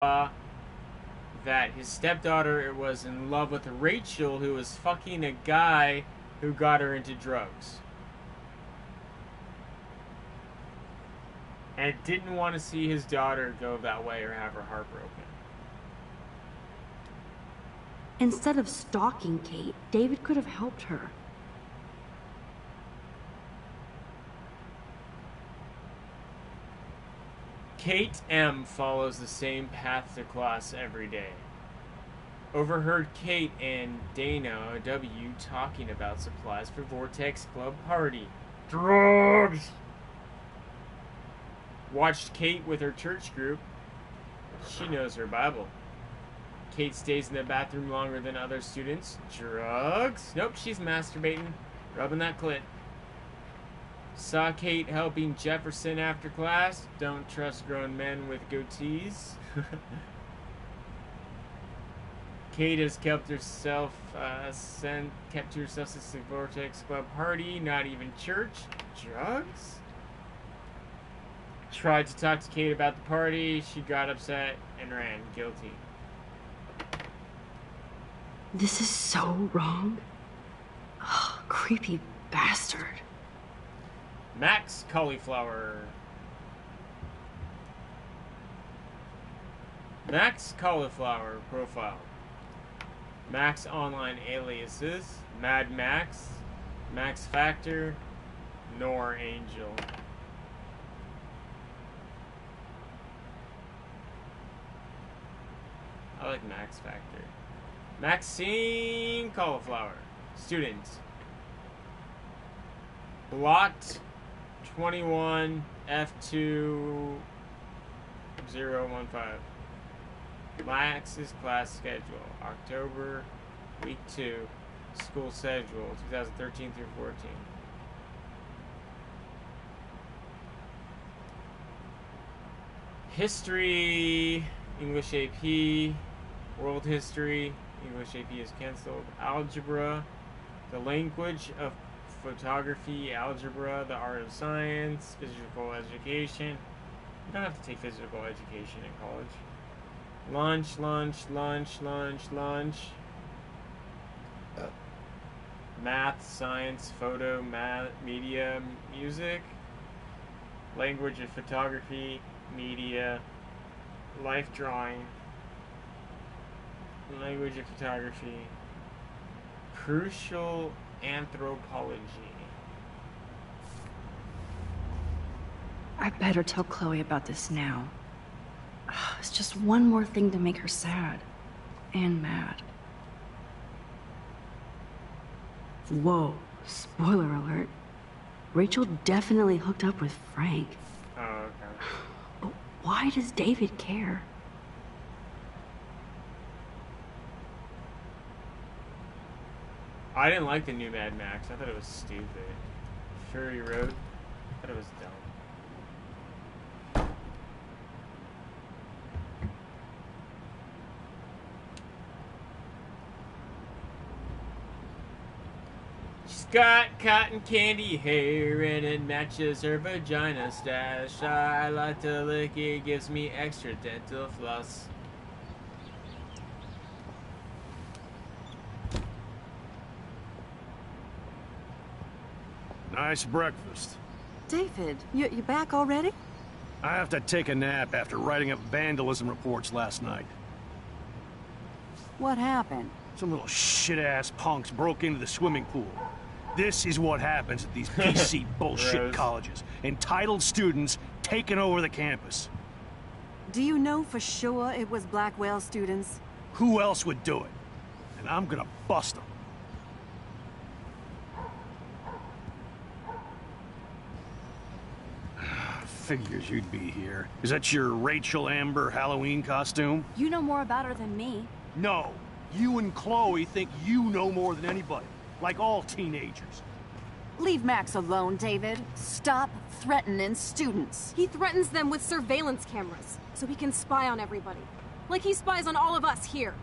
that his stepdaughter was in love with Rachel, who was fucking a guy who got her into drugs. And didn't want to see his daughter go that way or have her heart broken. Instead of stalking Kate, David could have helped her. Kate M follows the same path to class every day. Overheard Kate and Dana W talking about supplies for Vortex Club party. Drugs! Watched Kate with her church group. She knows her Bible. Kate stays in the bathroom longer than other students. Drugs? Nope, she's masturbating. Rubbing that clit. Saw Kate helping Jefferson after class. Don't trust grown men with goatees. Kate has kept herself uh, sent, kept herself since the Vortex Club party. Not even church. Drugs. Tried to talk to Kate about the party. She got upset and ran. Guilty. This is so wrong. Creepy bastard. Max Cauliflower. Max Cauliflower profile. Max online aliases. Mad Max. Max Factor. Nor Angel. I like Max Factor. Maxine Cauliflower. Student. Blocked 21 F2 015. Max's class schedule. October, week 2. School schedule 2013 through 14. History, English AP, World History, English AP is canceled. Algebra, the language of photography, algebra, the art of science, physical education. You don't have to take physical education in college. Lunch, lunch, lunch, lunch, lunch. Math, science, photo, math, media, music. Language of photography, media, life drawing, language of photography, crucial anthropology. I better tell Chloe about this now. Ah, it's just one more thing to make her sad. And mad. Whoa, spoiler alert. Rachel definitely hooked up with Frank. Oh, okay. But why does David care? I didn't like the new Mad Max. I thought it was stupid. Fury Road. I thought it was dumb. She's got cotton candy hair and it matches her vagina stash. I like to lick it, gives me extra dental floss. Nice breakfast. David, you, you back already? I have to take a nap after writing up vandalism reports last night. What happened? Some little shit-ass punks broke into the swimming pool. This is what happens at these PC bullshit Gross. colleges. Entitled students taking over the campus. Do you know for sure it was Blackwell students? Who else would do it? And I'm gonna bust them. Figures you'd be here. Is that your Rachel Amber Halloween costume? You know more about her than me. No. You and Chloe think you know more than anybody. Like all teenagers. Leave Max alone, David. Stop threatening students. He threatens them with surveillance cameras, so he can spy on everybody. Like he spies on all of us here.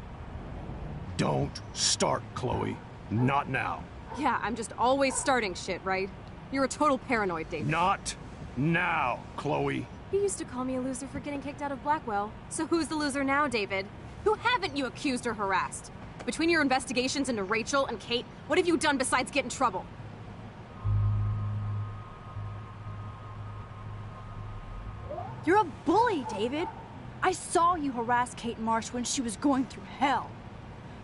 Don't start, Chloe. Not now. Yeah, I'm just always starting shit, right? You're a total paranoid, David. Not now, Chloe. You used to call me a loser for getting kicked out of Blackwell. So who's the loser now, David? Who haven't you accused or harassed? Between your investigations into Rachel and Kate, what have you done besides get in trouble? You're a bully, David. I saw you harass Kate Marsh when she was going through hell.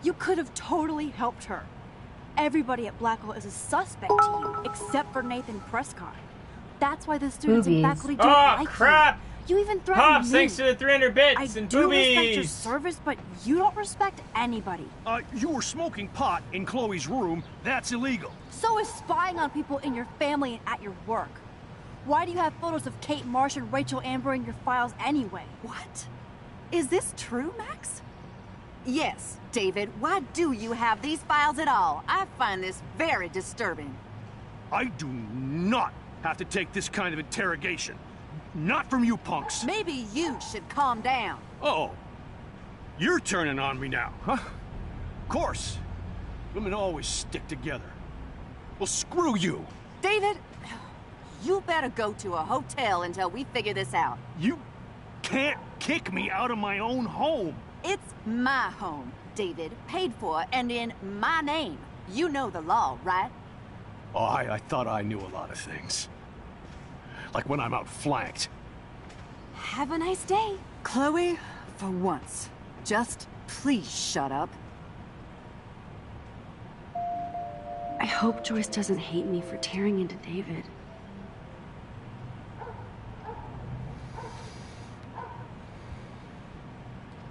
You could have totally helped her. Everybody at Blackwell is a suspect to you, except for Nathan Prescott. That's why the students Boobies. and faculty don't Oh, like crap! you. You even threatened Pops, me. thanks to the 300 bits I and do respect your service, but you don't respect anybody. Uh, you were smoking pot in Chloe's room. That's illegal. So is spying on people in your family and at your work. Why do you have photos of Kate Marsh and Rachel Amber in your files anyway? What? Is this true, Max? Yes, David. Why do you have these files at all? I find this very disturbing. I do not have to take this kind of interrogation. Not from you punks. Maybe you should calm down. Oh, you're turning on me now, huh? Of course. Women always stick together. Well, screw you. David, you better go to a hotel until we figure this out. You can't kick me out of my own home. It's my home, David, paid for and in my name. You know the law, right? Oh, I, I thought I knew a lot of things. Like when I'm outflanked. Have a nice day. Chloe, for once, just please shut up. I hope Joyce doesn't hate me for tearing into David.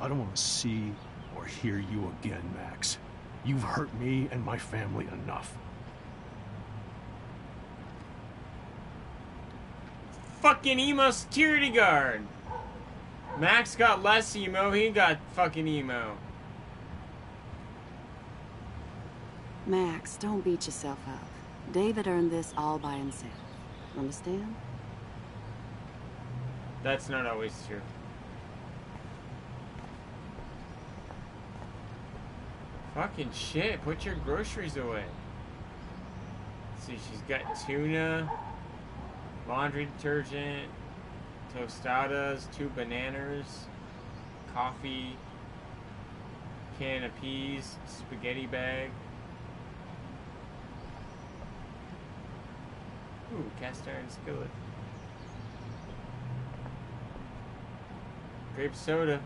I don't want to see or hear you again, Max. You've hurt me and my family enough. Fucking emo security guard. Max got less emo, he got fucking emo. Max, don't beat yourself up. David earned this all by himself. Understand? That's not always true. Fucking shit, put your groceries away. Let's see, she's got tuna, laundry detergent, tostadas, two bananas, coffee, can of peas, spaghetti bag. Ooh, cast iron skillet. Grape soda.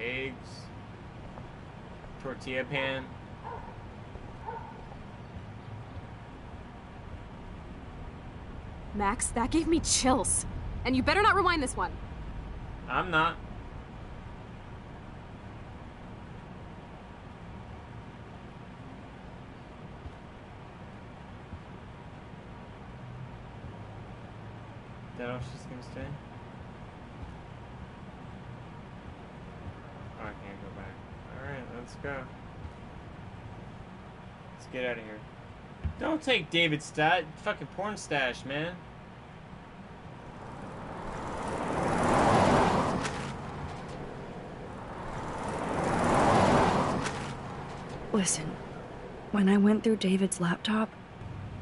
Eggs. Tortilla pan. Max, that gave me chills. And you better not rewind this one. I'm not. That all she's gonna stay? Oh, I can't go back. Alright, let's go. Let's get out of here. Don't take David's stat fucking porn stash, man. Listen, when I went through David's laptop,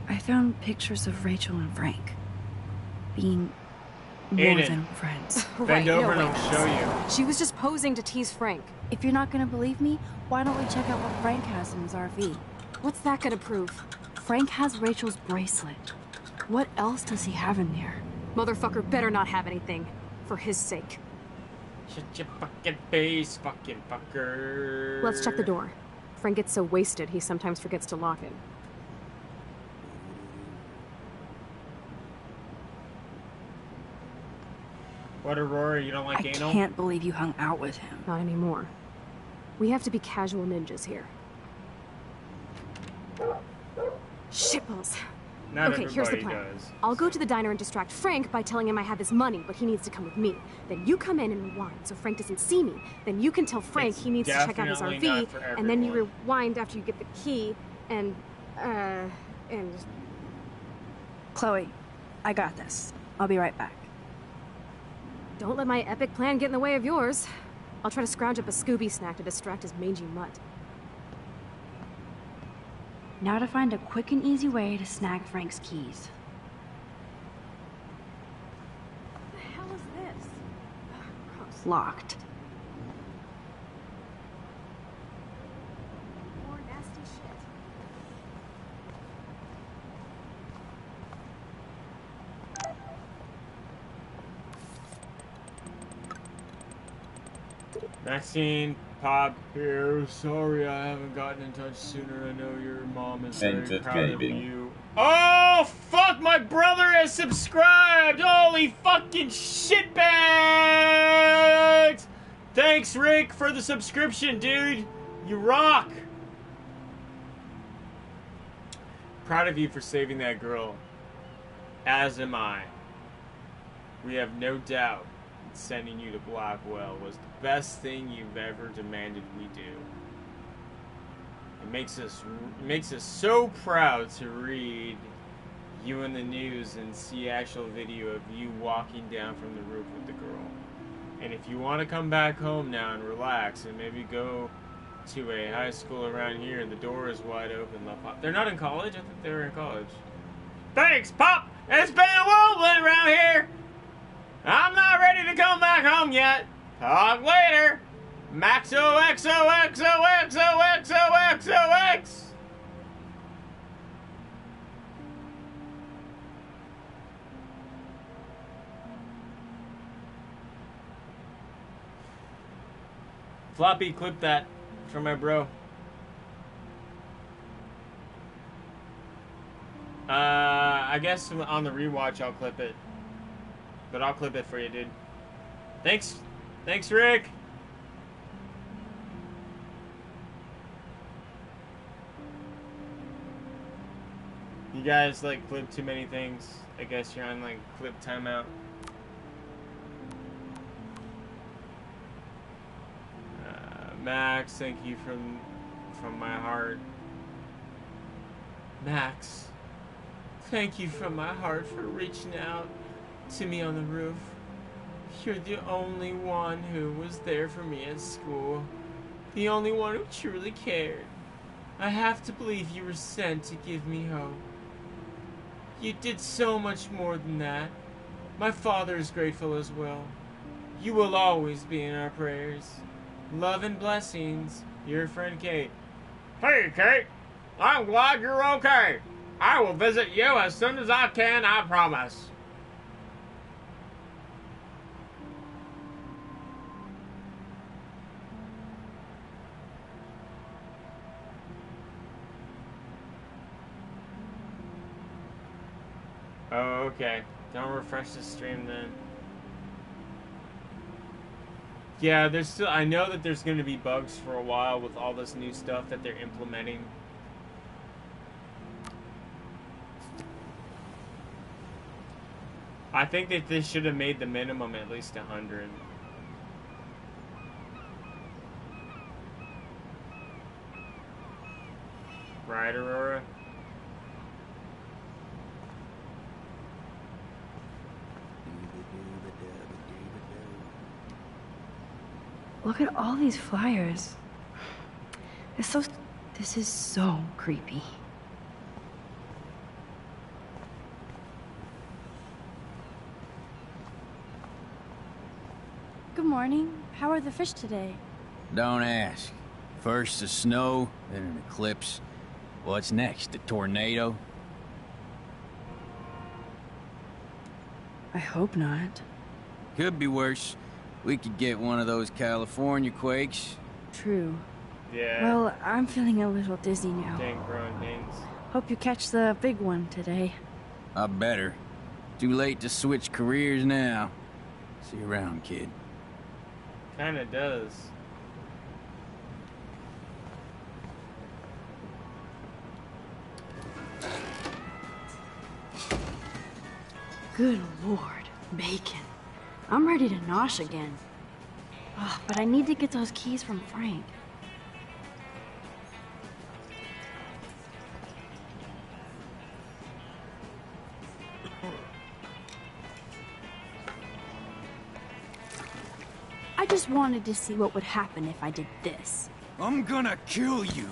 I found pictures of Rachel and Frank being more Aiden. than friends. Bend Right, no over and way. I'll show you. She was just posing to tease Frank. If you're not gonna believe me, why don't we check out what Frank has in his RV? What's that gonna prove? Frank has Rachel's bracelet. What else does he have in there? Motherfucker better not have anything. For his sake. Shut your fucking face, fucking fucker. Let's check the door. Frank gets so wasted he sometimes forgets to lock it. What, Aurora? You don't like I anal? I can't believe you hung out with him. Not anymore. We have to be casual ninjas here. Shitballs. Not okay, here's the plan. does. I'll go to the diner and distract Frank by telling him I have his money, but he needs to come with me. Then you come in and rewind so Frank doesn't see me. Then you can tell Frank It's he needs to check out his RV, and then you rewind after you get the key, and uh, and Chloe, I got this. I'll be right back. don't let my epic plan get in the way of yours. I'll try to scrounge up a Scooby snack to distract his mangy mutt. Now to find a quick and easy way to snag Frank's keys. What the hell is this? Gross. Locked. Maxine, Pop here. Sorry I haven't gotten in touch sooner. I know your mom is very proud of you. Oh, fuck! My brother has subscribed! Holy fucking shitbags! Thanks, Rick, for the subscription, dude. You rock! Proud of you for saving that girl. As am I. We have no doubt sending you to Blackwell was the best thing you've ever demanded we do. It makes us it makes us so proud to read you in the news and see actual video of you walking down from the roof with the girl. And if you want to come back home now and relax and maybe go to a high school around here and the door is wide open, love Pop. They're not in college. I think they were in college. Thanks, Pop. It's been a whirlwind around here. I'm not ready to come back home yet. Talk later. Maxo XO XO XO XO XO X. Floppy, clip that for my bro. Uh, I guess on the rewatch I'll clip it. But I'll clip it for you, dude. Thanks. Thanks, Rick. You guys like clip too many things. I guess you're on like clip timeout. Uh, Max, thank you from from my heart. Max, thank you from my heart for reaching out to me on the roof. You're the only one who was there for me at school. The only one who truly cared. I have to believe you were sent to give me hope. You did so much more than that. My father is grateful as well. You will always be in our prayers. Love and blessings, your friend Kate. Hey, Kate! I'm glad you're okay. I will visit you as soon as I can, I promise. Oh, okay. Don't refresh the stream then. Yeah, there's still. I know that there's going to be bugs for a while with all this new stuff that they're implementing. I think that they should have made the minimum at least 100. Right, Aurora? Look at all these flyers. It's so. This is so creepy. Good morning. How are the fish today? Don't ask. First the snow, then an eclipse. What's next? A tornado? I hope not. Could be worse. We could get one of those California quakes. True. Yeah. Well, I'm feeling a little dizzy now. Dang growing pains. Hope you catch the big one today. I better. Too late to switch careers now. See you around, kid. Kinda does. Good lord, bacon. I'm ready to nosh again. But I need to get those keys from Frank. I just wanted to see what would happen if I did this. I'm gonna kill you.